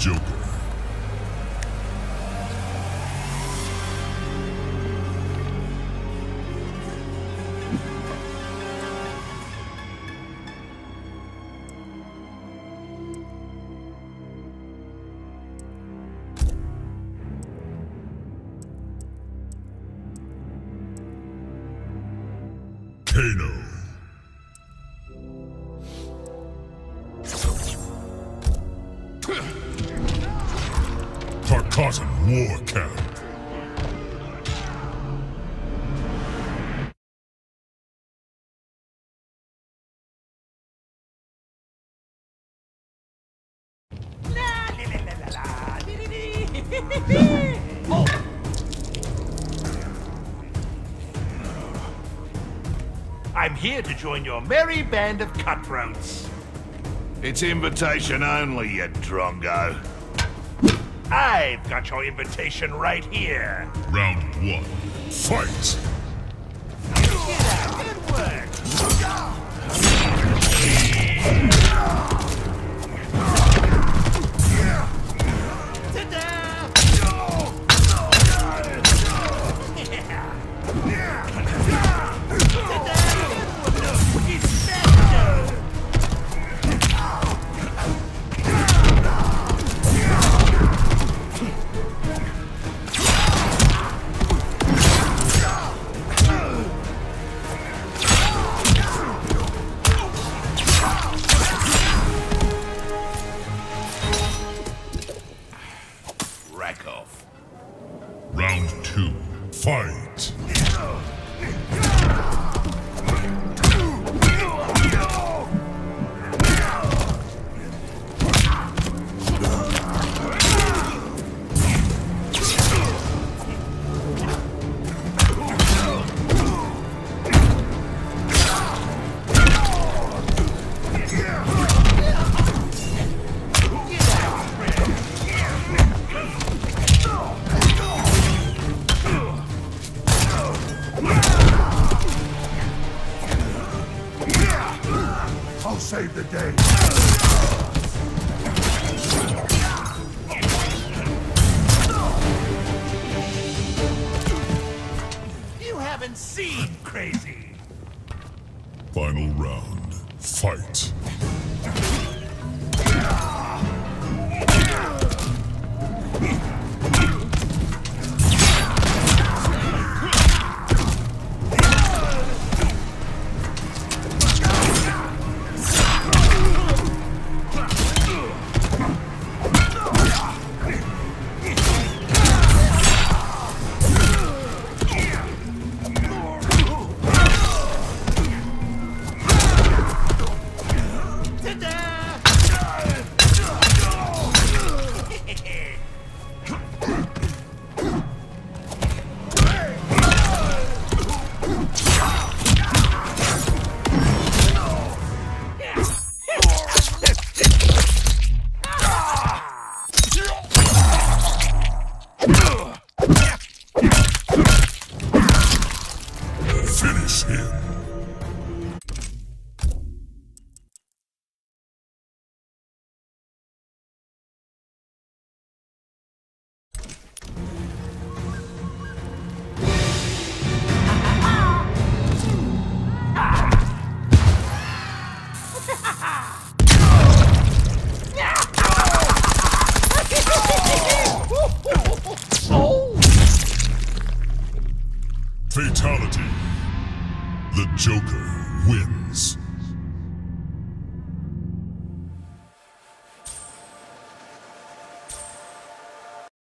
Joker. Kano. Tarkatan War Camp. Oh. I'm here to join your merry band of cutthroats. It's invitation only, you drongo. I've got your invitation right here. Round one. Fight! Get out, good work. Fight! Save the day. You haven't seen crazy. Final round. Fight! Finish him! The Joker wins.